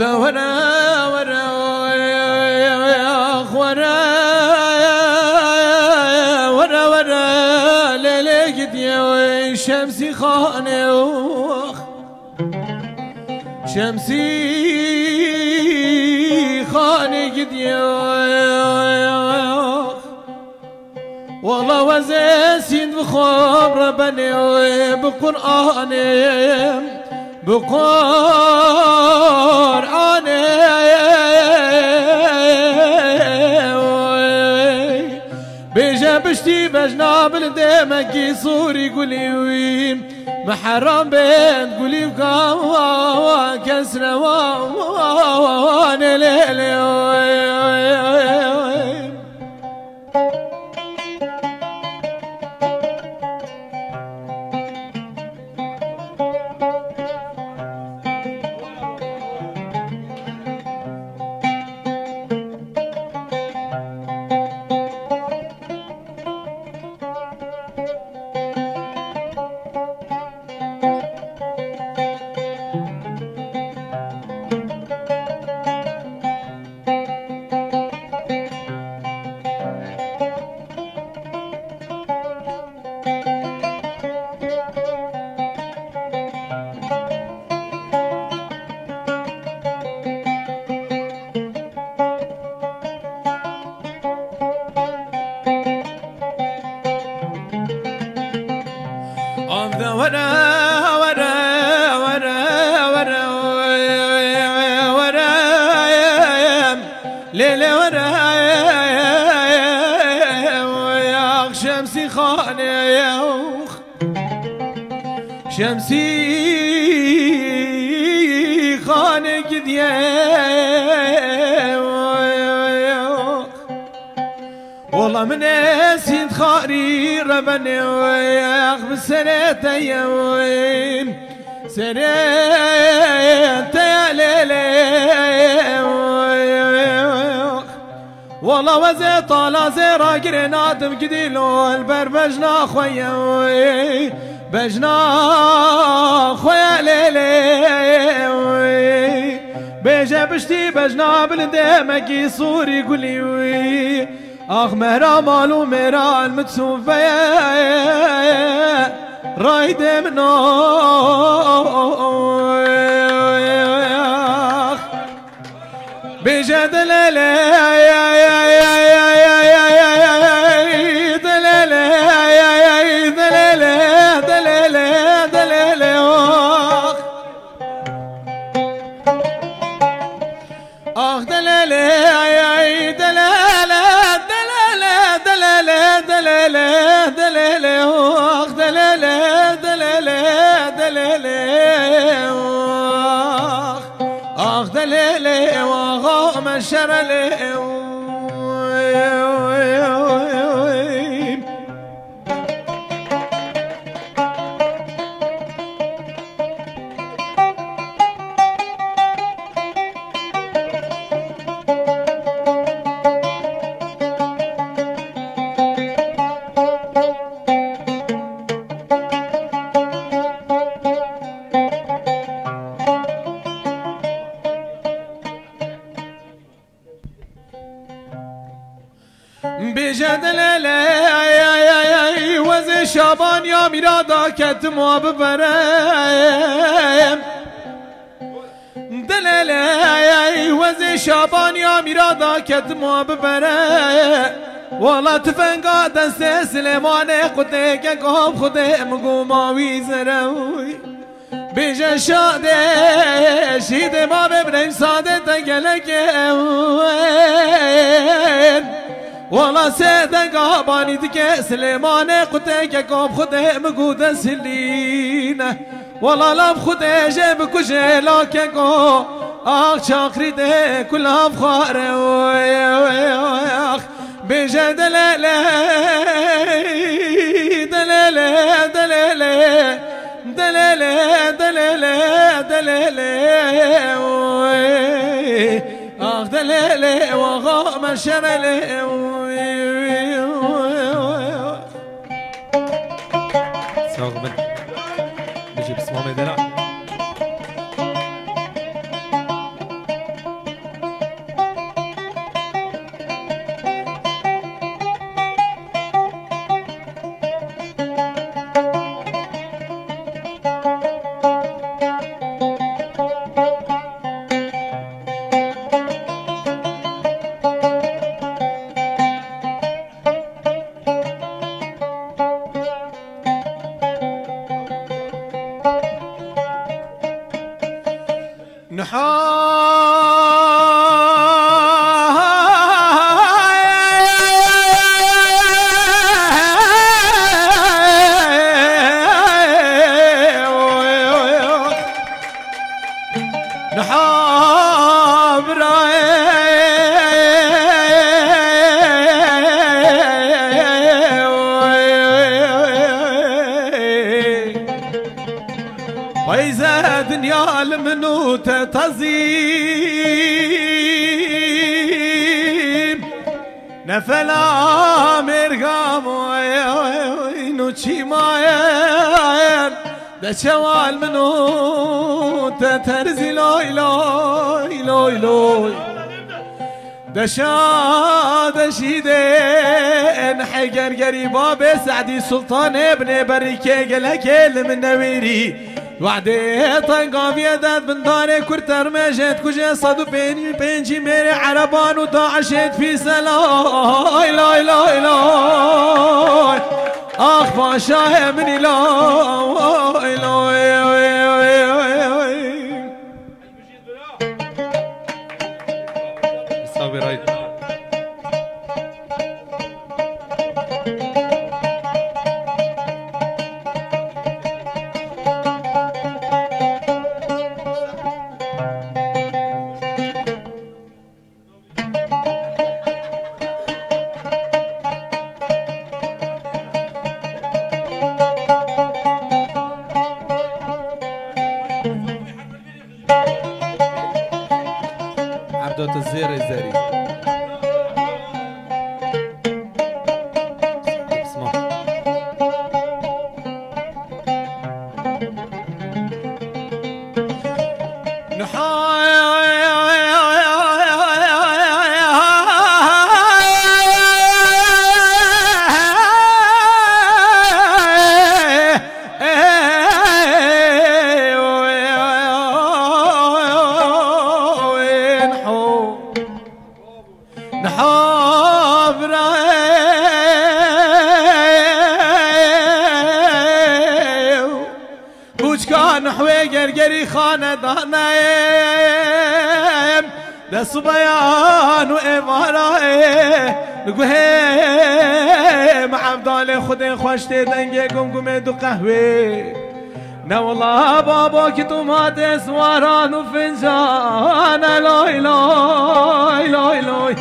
ورا ورا ورا ورا ورا يا شمسي خانه شمسي خاني قد والله وزاسين بخبر بني بقرآن بقرآن بيجا بشتي بجناب الدمكي صوري قولي ويم محرم بين قولي وكا كسرة وأنا ليلي ورايا شمسي خانة يوخ شمسي قد من اسيد خاري ربنا وياخ بسنة يوم سنة يا ليلة والله وزي طال زيرا قرينا دم قديلو البر بجنا خويا بجنا خويا ليلي بيجا بشتي بجنا بلدي صوري قولي آخ مهرا مالو مهرا المتسوف رايد منو بجد ليلي شرلي صداکتم و ببرم دلل وز شابانی آمیرا دا کت و ببرم والا تفنگا دست سلمانه قده که کام خوده مگو ماوی زروی بیجه شاده شیده ما ببریم ساده تا گلکه والله سيدك قاباني دك سليمان قتك قاب خده مقود سلينه والله لام خده جيب كجي لك قو آخ شاقري ده بخاره آخ. بيجا دلاله دلاله دلاله دلاله دلاله دلاله آخ دليلي وغام شرلي Sağ olun. Necip İsmail Medena. نفلا مرغام وينو چی ماين دشوال منوت ترزي لوي لوي لوي لوي دشا دشيدين حجر قريبا بسعدي سلطان ابن بريكي قلك من نويري وعدي طنقا بيدات بنداري كرتر مجد كجي صدو بيني بينجي ميري عربان وتعشت في سلاي لاي لاي لاي اخ باشا مني لاي لاي لاي نحوي قرقري خاندانم دست بيان وإمارة نقوهم عبدال خود خوش دنگه گمگمه دو قهوه نه والله بابا که تو مات سواران و فنجان لای لای لای لای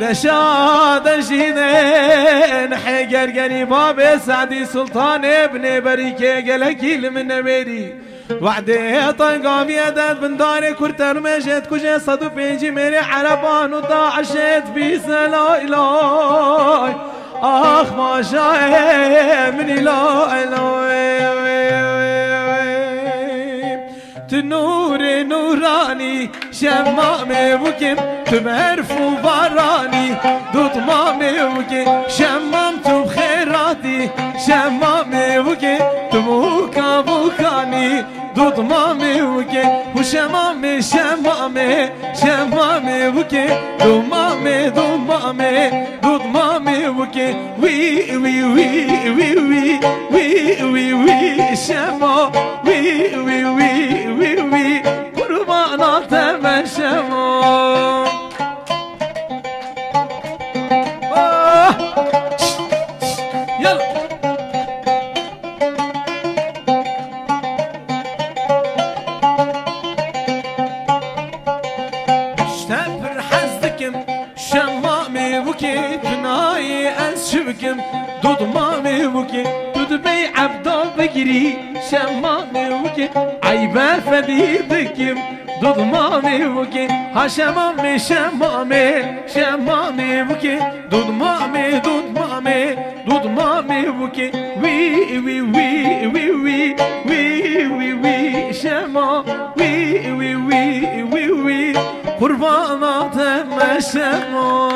دشاد شيدين حجر قريبا بسعدي سلطان ابن بريكي قلكي من نميري وعدي طنقام يدد بن داري كرتر مجد كجي صدو بيجي ميري عربان وطاعشت في سلاي لاي آخ ما شاي مني لاي تو نور نورانی شمامه وکم تو برف و بارانی دودمام وکم شمام تو خیراتی شمامه وکم تو موکا بوکانی دودمامه وکم و شمامه شمامه شمام وکم دومامه دومام دودمام وکم وی وی وی وی وی وی وی وی شما وی وی وی أشبكم دود مامي وكي دود بي عبدو بقري شمامي وكي عيبة فديدكم دود مامي وكي ها شمامي شمامي شمامي وكي دود مامي دود مامي دود مامي وكي وي وي وي وي وي وي وي وي شما وي وي وي وي وي قربانات مشمو